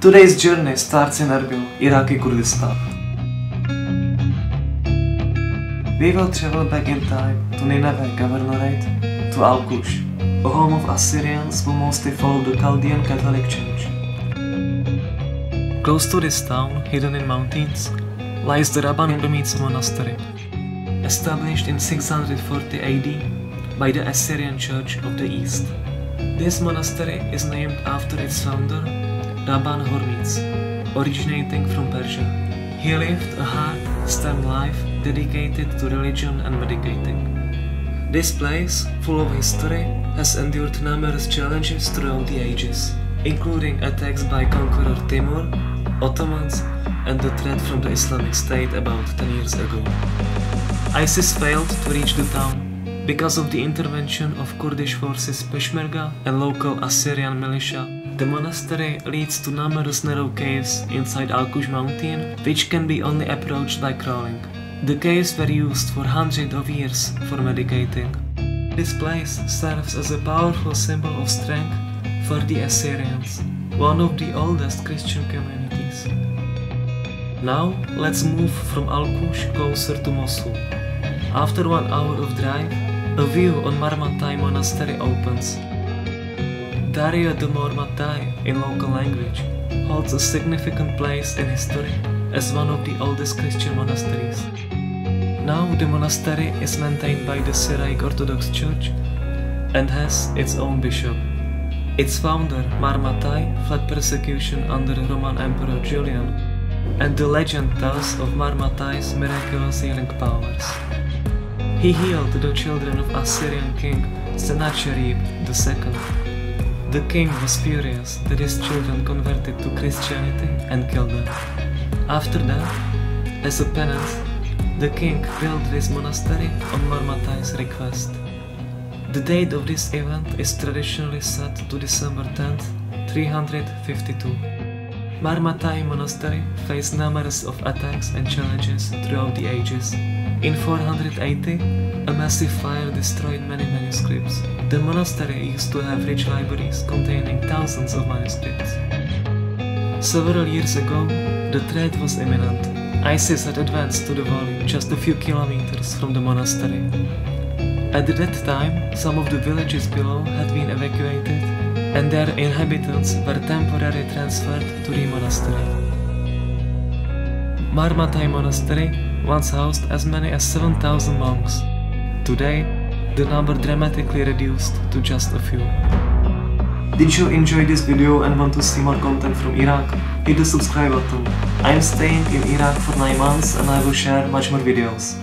Today's journey starts in Erbil, Iraqi Kurdistan. We will travel back in time to Nineveh Governorate, to Alqosh, a home of Assyrians who mostly follow the Chaldean Catholic Church. Close to this town, hidden in mountains, lies the Rabban Hormizd Monastery, established in 640 AD by the Assyrian Church of the East. This monastery is named after its founder, Rabban Hormizd, originating from Persia. He lived a hard, stern life dedicated to religion and meditating. This place, full of history, has endured numerous challenges throughout the ages, including attacks by conqueror Timur, Ottomans, and the threat from the Islamic State about 10 years ago. ISIS failed to reach the town because of the intervention of Kurdish forces Peshmerga and local Assyrian militia. The monastery leads to numerous narrow caves inside Alqosh mountain, which can be only approached by crawling. The caves were used for hundreds of years for meditating. This place serves as a powerful symbol of strength for the Assyrians, one of the oldest Christian communities. Now let's move from Alqosh closer to Mosul. After one hour of drive, a view on Mar Mattai Monastery opens. Daria de Mar Mattai, in local language, holds a significant place in history as one of the oldest Christian monasteries. Now the monastery is maintained by the Syriac Orthodox Church and has its own bishop. Its founder, Mar Mattai, fled persecution under Roman Emperor Julian, and the legend tells of Mar Mattai's miraculous healing powers. He healed the children of Assyrian king Sennacherib II. The king was furious that his children converted to Christianity and killed them. After that, as a penance, the king built this monastery on Mar Mattai's request. The date of this event is traditionally set to December 10, 352. Mar Mattai Monastery faced numerous of attacks and challenges throughout the ages. In 480, a massive fire destroyed many manuscripts. The monastery used to have rich libraries containing thousands of manuscripts. Several years ago, the threat was imminent. ISIS had advanced to the valley just a few kilometers from the monastery. At that time, some of the villages below had been evacuated and their inhabitants were temporarily transferred to the monastery. Mar Mattai Monastery once housed as many as 7,000 monks. Today, the number dramatically reduced to just a few. Did you enjoy this video and want to see more content from Iraq? Hit the subscribe button. I am staying in Iraq for 9 months and I will share much more videos.